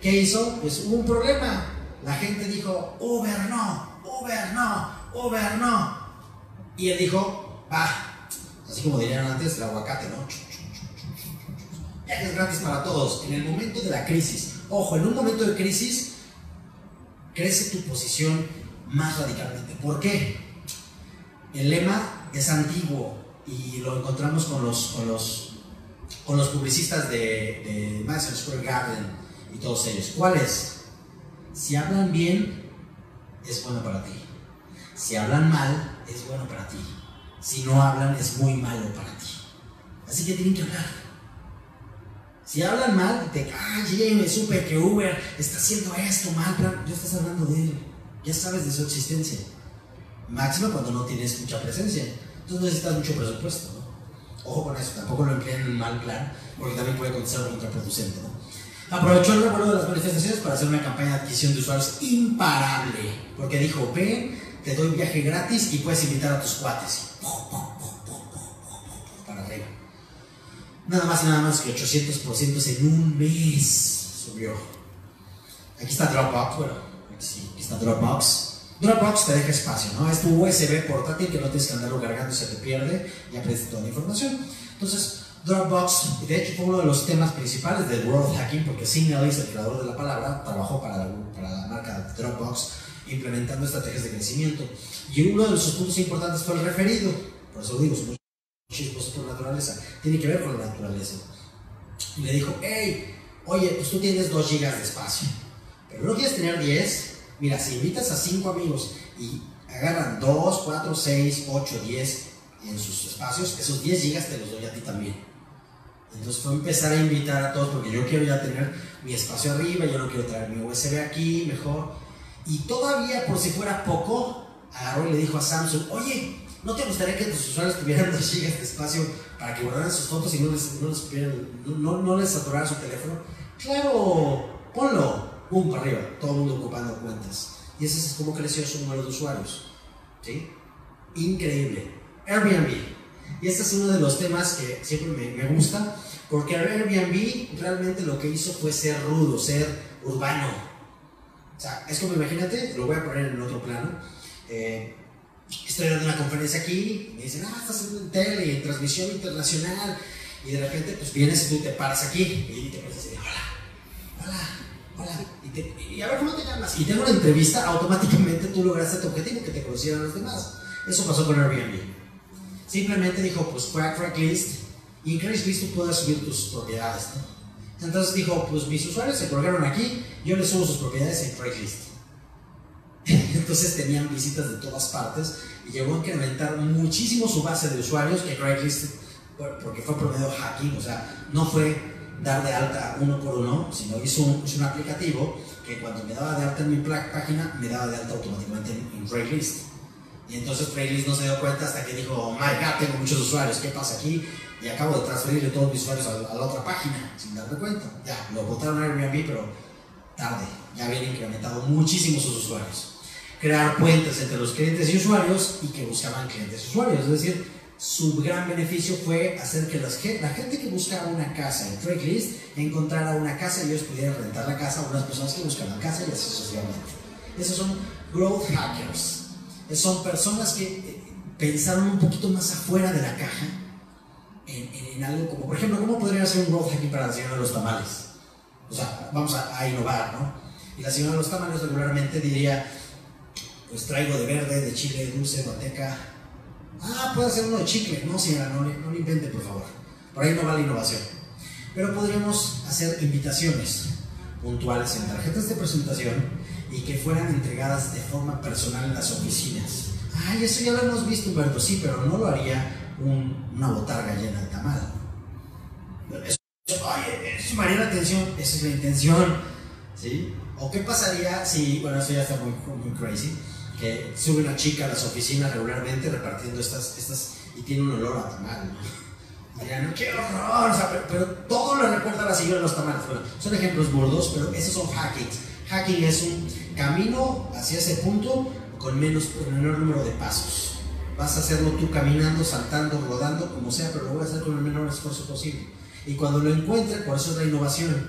¿Qué hizo? Pues hubo un problema. La gente dijo, Uber no, Uber no, Uber no. Y él dijo, va, así como dirían antes, el aguacate, ¿no? es gratis para todos. En el momento de la crisis, ojo, en un momento de crisis, crece tu posición más radicalmente. ¿Por qué? El lema es antiguo y lo encontramos con los, con los, con los publicistas de, de Square Garden y todos ellos. ¿Cuál es? Si hablan bien, es bueno para ti. Si hablan mal, es bueno para ti. Si no hablan, es muy malo para ti. Así que tienen que hablar. Si hablan mal, te ay, me supe que Uber está haciendo esto mal, ya estás hablando de él, ya sabes de su existencia. Máximo cuando no tienes mucha presencia. Entonces necesitas mucho presupuesto. Ojo con eso, tampoco lo empleen en mal plan, porque también puede ser contraproducente, ¿no? Aprovechó el recuerdo de las manifestaciones para hacer una campaña de adquisición de usuarios imparable, porque dijo, ven, te doy viaje gratis y puedes invitar a tus cuates. nada más y nada más que 800% en un mes subió. Aquí está Dropbox, bueno, aquí está Dropbox. Dropbox te deja espacio, ¿no? Es tu USB portátil que no tienes que andarlo cargando, se te pierde y aprendes toda la información. Entonces, Dropbox, de hecho fue uno de los temas principales del World Hacking, porque Sim Ellis, el creador de la palabra, trabajó para la, para la marca Dropbox implementando estrategias de crecimiento. Y uno de sus puntos importantes fue el referido. Por eso digo, somos chismosos por naturaleza. Tiene que ver con la naturaleza. Y le dijo, hey, oye, pues tú tienes 2 gigas de espacio, pero no quieres tener 10. Mira, si invitas a 5 amigos y agarran 2, 4, 6, 8, 10 en sus espacios, esos 10 gigas te los doy a ti también. Entonces fue empezar a invitar a todos porque yo quiero ya tener mi espacio arriba, yo no quiero traer mi USB aquí, mejor. Y todavía, por si fuera poco, agarró y le dijo a Samsung, oye, ¿no te gustaría que tus usuarios tuvieran 2 gigas de espacio para que guardaran sus fotos y no les, no les, no, no les saturaran su teléfono? Claro, ponlo, pum, para arriba, todo el mundo ocupando cuentas. Y ese es como creció su número de usuarios. ¿Sí? Increíble. Airbnb. Y este es uno de los temas que siempre me, me gusta, porque Airbnb realmente lo que hizo fue ser rudo, ser urbano. O sea, es como imagínate, lo voy a poner en otro plano. Eh, estoy dando una conferencia aquí, me dicen, ah, estás en tele, en transmisión internacional, y de repente, pues vienes y tú te paras aquí, y te pones así, hola, hola, y, te, y, a ver cómo te llamas. Y tengo una entrevista, automáticamente tú lograste tu objetivo, que te conocieran los demás. Eso pasó con Airbnb. Simplemente dijo, pues fue a Craigslist, y en Craigslist tú puedes subir tus propiedades. Entonces dijo, pues mis usuarios se colgaron aquí, yo les subo sus propiedades en Craigslist. Entonces tenían visitas de todas partes y llegó a incrementar muchísimo su base de usuarios que Craigslist, porque fue promedio hacking, o sea, no fue dar de alta uno por uno, sino hizo un, hizo un aplicativo que cuando me daba de alta en mi página, me daba de alta automáticamente en, en Craigslist. Y entonces Craigslist no se dio cuenta hasta que dijo, oh my god, tengo muchos usuarios, ¿qué pasa aquí? Y acabo de transferirle todos mis usuarios a, a la otra página, sin darme cuenta. Ya, lo botaron a Airbnb, pero tarde, ya habían incrementado muchísimo sus usuarios crear puentes entre los clientes y usuarios y que buscaban clientes y usuarios. Es decir, su gran beneficio fue hacer que la gente que buscaba una casa en Craigslist encontrara una casa y ellos pudieran rentar la casa a unas personas que buscaban casa y así sucesivamente. Esos son growth hackers. Son personas que eh, pensaron un poquito más afuera de la caja en, en, algo como, por ejemplo, ¿cómo podría ser un growth hacking para la señora de los tamales? O sea, vamos a, a innovar, ¿no? Y la señora de los tamales regularmente diría, pues traigo de verde, de chile, dulce, manteca. Ah, puede ser uno de chicle. No, señora, no, no lo invente, por favor. Por ahí no va la innovación. Pero podríamos hacer invitaciones puntuales en tarjetas de presentación y que fueran entregadas de forma personal en las oficinas. Ay, eso ya lo hemos visto, Humberto, sí, pero no lo haría un, una botarga llena de tamal. Eso, oye, eso llamaría la atención, esa es la intención. ¿sí? ¿O qué pasaría si, bueno, eso ya está muy, muy crazy, que sube una chica a las oficinas regularmente repartiendo estas, estas y tiene un olor a tamal, ¿no? Dirán, ¡qué horror! O sea, pero, pero, todo lo recuerda la señora de los tamales. Bueno, son ejemplos burdos, pero esos son hackings. Hacking es un camino hacia ese punto con menos, con menor número de pasos. Vas a hacerlo tú caminando, saltando, rodando, como sea, pero lo voy a hacer con el menor esfuerzo posible. Y cuando lo encuentre, por eso es la innovación,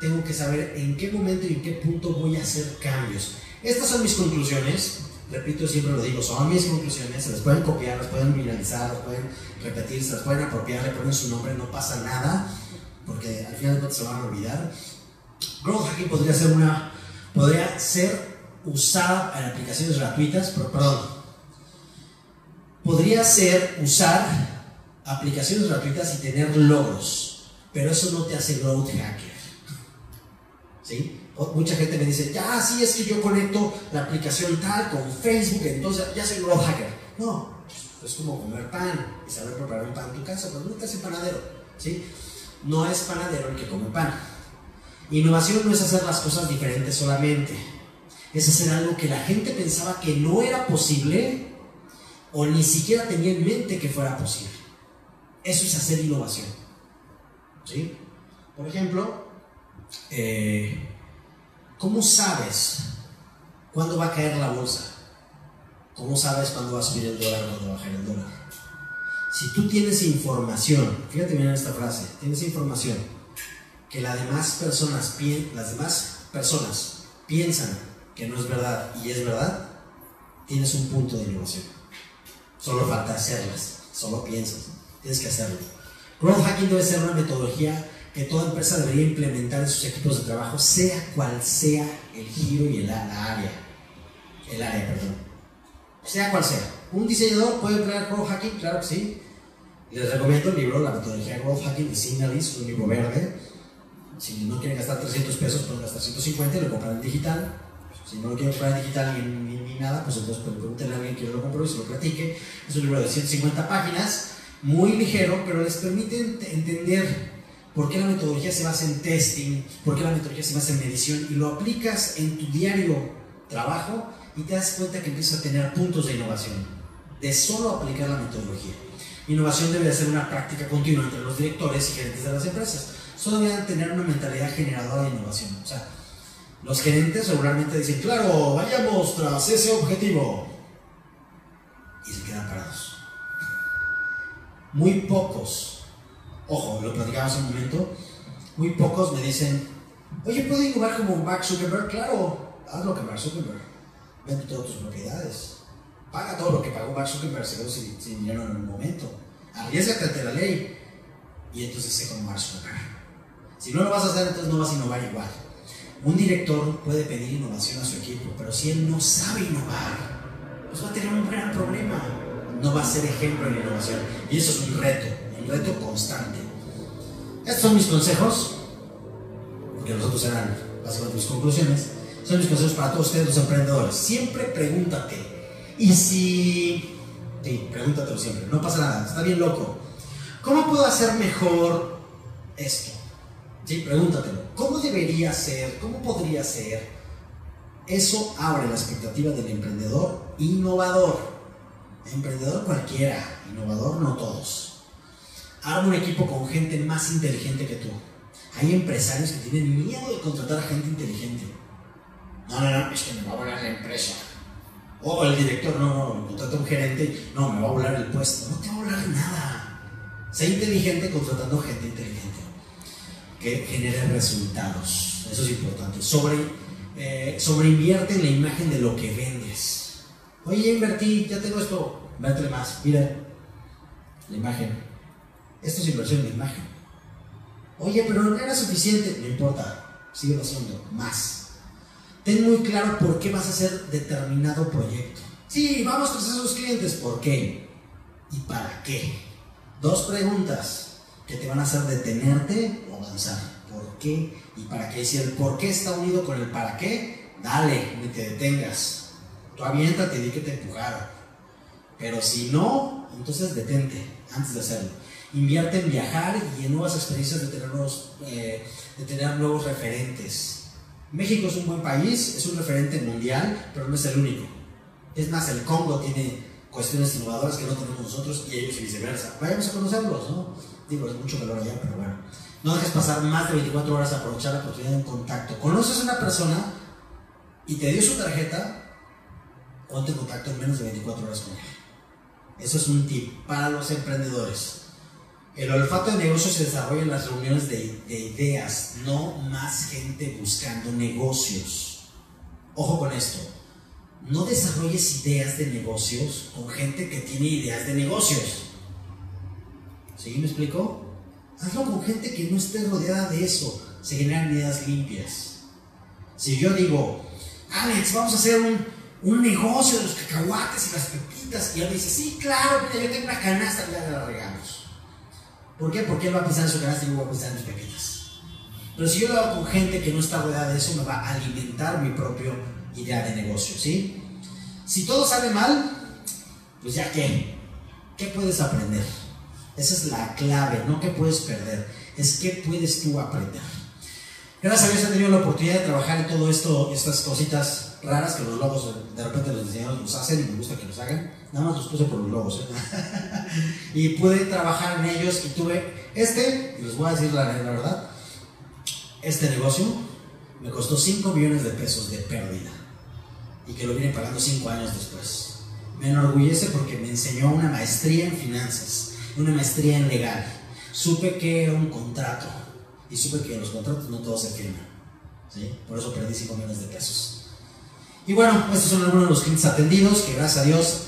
tengo que saber en qué momento y en qué punto voy a hacer cambios. Estas son mis conclusiones repito, siempre lo digo, son mis conclusiones, se las pueden copiar, las pueden viralizar, las pueden repetir, se las pueden apropiar, le ponen su nombre, no pasa nada, porque al final no se van a olvidar. Growth Hacking podría ser una, podría ser usada en aplicaciones gratuitas, pero, perdón, podría ser usar aplicaciones gratuitas y tener logros, pero eso no te hace growth hacker. ¿Sí? Mucha gente me dice, ya, sí, es que yo conecto la aplicación tal con Facebook, entonces ya soy growth hacker. No, es como comer pan y saber preparar un pan en tu casa, pero no te hace panadero, ¿sí? No es panadero el que come pan. Innovación no es hacer las cosas diferentes solamente, es hacer algo que la gente pensaba que no era posible o ni siquiera tenía en mente que fuera posible. Eso es hacer innovación. ¿Sí? Por ejemplo, eh, ¿Cómo sabes cuándo va a caer la bolsa? ¿Cómo sabes cuándo va a subir el dólar o cuándo va a bajar el dólar? Si tú tienes información, fíjate bien en esta frase, tienes información que las demás personas, las demás personas piensan que no es verdad y es verdad, tienes un punto de innovación. Solo falta hacerlas, solo piensas, tienes que hacerlo. Growth hacking debe ser una metodología que toda empresa debería implementar en sus equipos de trabajo, sea cual sea el giro y el, la área. El área, perdón. Sea cual sea. ¿Un diseñador puede emplear growth hacking? Claro que sí. Les recomiendo el libro La metodología growth hacking de Signalis, un libro verde. Si no quieren gastar 300 pesos, pueden gastar 150 y lo compran en digital. Si no lo quieren comprar en digital ni, ni, nada, pues entonces pues, pregúntenle a alguien que lo compró y se lo platique. Es un libro de 150 páginas, muy ligero, pero les permite entender por qué la metodología se basa en testing, por qué la metodología se basa en medición y lo aplicas en tu diario trabajo y te das cuenta que empiezas a tener puntos de innovación, de solo aplicar la metodología. Innovación debe ser una práctica continua entre los directores y gerentes de las empresas. Solo deben tener una mentalidad generadora de innovación. O sea, los gerentes regularmente dicen, claro, vayamos tras ese objetivo. Y se quedan parados. Muy pocos, ojo, lo platicamos un momento, muy pocos me dicen, oye, ¿puedo innovar como Mark Zuckerberg? Claro, haz lo que Mark Zuckerberg. Vende todas tus propiedades. Paga todo lo que pagó Mark Zuckerberg seguro sin, sin dinero en un momento. Arriesgate ante la ley. Y entonces sé como Mark Zuckerberg. Si no lo vas a hacer, entonces no vas a innovar igual. Un director puede pedir innovación a su equipo, pero si él no sabe innovar, pues va a tener un gran problema. No va a ser ejemplo en innovación. Y eso es un reto, reto constante. Estos son mis consejos, porque los otros eran básicamente mis conclusiones. Son mis consejos para todos ustedes los emprendedores. Siempre pregúntate. Y si... Sí, pregúntatelo siempre. No pasa nada. Está bien loco. ¿Cómo puedo hacer mejor esto? Sí, pregúntatelo. ¿Cómo debería ser? ¿Cómo podría ser? Eso abre la expectativa del emprendedor innovador. Emprendedor cualquiera, innovador no todos. Arma un equipo con gente más inteligente que tú. Hay empresarios que tienen miedo de contratar a gente inteligente. No, no, no, es que me va a volar la empresa. O el director, no, no, contrata un gerente, no, me va a volar el puesto. No te va a volar nada. Sé inteligente contratando gente inteligente que genere resultados. Eso es importante. Sobre, eh, invierte en la imagen de lo que vendes. Oye, ya invertí, ya tengo esto, métele más. Mira, la imagen. Esto es inversión en imagen. Oye, pero no era suficiente. No importa, sigue haciendo más. Ten muy claro por qué vas a hacer determinado proyecto. Sí, vamos a esos clientes. ¿Por qué? ¿Y para qué? Dos preguntas que te van a hacer detenerte o avanzar. ¿Por qué? ¿Y para qué? Si el por qué está unido con el para qué, dale, ni te detengas. Tú aviéntate di que te empujaron. Pero si no, entonces detente antes de hacerlo. Invierte en viajar y en nuevas experiencias de tener nuevos, eh, de tener nuevos referentes. México es un buen país, es un referente mundial, pero no es el único. Es más, el Congo tiene cuestiones innovadoras que no tenemos nosotros y ellos y viceversa. Vayamos a conocerlos, ¿no? Digo, es mucho calor allá, pero bueno. No dejes pasar más de 24 horas a aprovechar la oportunidad de un contacto. Conoces a una persona y te dio su tarjeta, ponte en contacto en menos de 24 horas con ella. Eso es un tip para los emprendedores. El olfato de negocio se desarrolla en las reuniones de, de ideas, no más gente buscando negocios. Ojo con esto. No desarrolles ideas de negocios con gente que tiene ideas de negocios. ¿Sí me explico? Hazlo con gente que no esté rodeada de eso. Se generan ideas limpias. Si yo digo, Alex, vamos a hacer un, un negocio de los cacahuates y las pepitas, y él dice, sí, claro, yo tengo una canasta, ya la regamos. ¿Por qué? Porque él va a pensar en su canasta y yo voy a pensar en mis pepitas. Pero si yo lo hago con gente que no está rodeada de eso, me va a alimentar mi propia idea de negocio, ¿sí? Si todo sale mal, pues ya qué, ¿qué puedes aprender? Esa es la clave, no que puedes perder, es que puedes tú aprender. Gracias a Dios he tenido la oportunidad de trabajar en todo esto, estas cositas raras que los logos de repente los diseñadores nos hacen y me gusta que los hagan. Nada más los puse por los logos. ¿eh? y pude trabajar en ellos y tuve este, y les voy a decir la, la verdad, este negocio me costó 5 millones de pesos de pérdida y que lo viene pagando 5 años después. Me enorgullece porque me enseñó una maestría en finanzas una maestría en legal. Supe que era un contrato y supe que los contratos no todos se firman. ¿sí? Por eso perdí 5 millones de pesos. Y bueno, estos son algunos de los clientes atendidos que gracias a Dios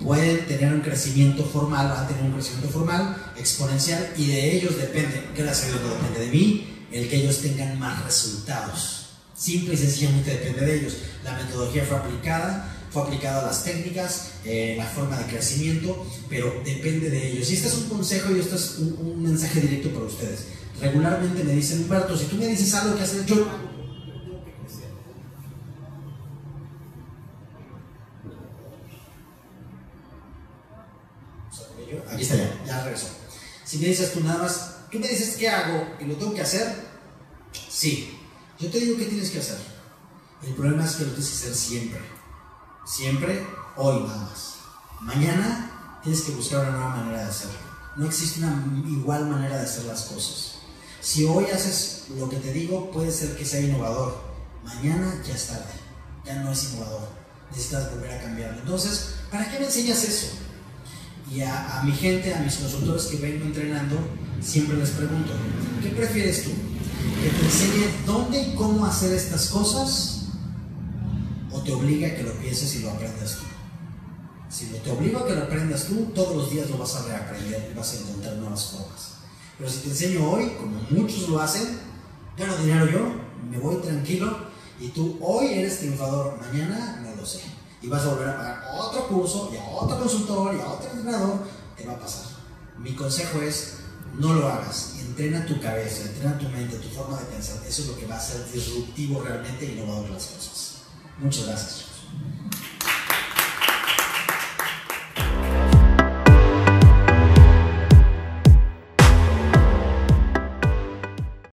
pueden tener un crecimiento formal, van a tener un crecimiento formal, exponencial, y de ellos depende, gracias a Dios no depende de mí, el que ellos tengan más resultados. Simple y sencillamente depende de ellos. La metodología fue aplicada, fue aplicada a las técnicas, eh, la forma de crecimiento, pero depende de ellos. Y este es un consejo y esto es un, un mensaje directo para ustedes. Regularmente me dicen, Humberto, si tú me dices algo que hacer, yo Si me dices tú nada más, tú me dices qué hago y lo tengo que hacer, sí. Yo te digo qué tienes que hacer. El problema es que lo tienes que hacer siempre. Siempre, hoy nada más. Mañana tienes que buscar una nueva manera de hacerlo. No existe una igual manera de hacer las cosas. Si hoy haces lo que te digo, puede ser que sea innovador. Mañana ya es tarde. Ya no es innovador. Necesitas volver a cambiarlo. Entonces, ¿para qué me enseñas eso? Y a, mi gente, a mis consultores que vengo entrenando, siempre les pregunto, ¿qué prefieres tú? ¿Que te enseñe dónde y cómo hacer estas cosas? ¿O te obliga a que lo pienses y lo aprendas tú? Si te obligo a que lo aprendas tú, todos los días lo vas a reaprender y vas a encontrar nuevas formas. Pero si te enseño hoy, como muchos lo hacen, gano dinero yo, me voy tranquilo y tú hoy eres triunfador, mañana no lo sé y vas a volver a pagar otro curso y a otro consultor y a otro entrenador, te va a pasar. Mi consejo es, no lo hagas, entrena tu cabeza, entrena tu mente, tu forma de pensar. Eso es lo que va a ser disruptivo realmente y innovador en las cosas. Muchas gracias.